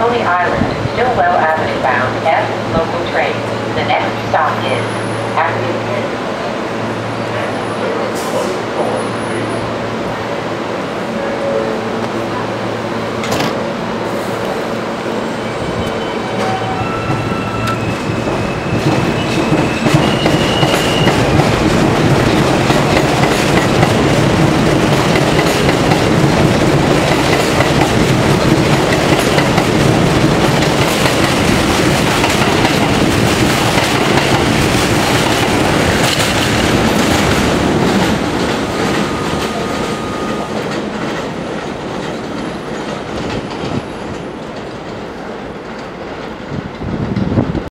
Coney Island, Stillwell Avenue bound F local trains. The next stop is Avenue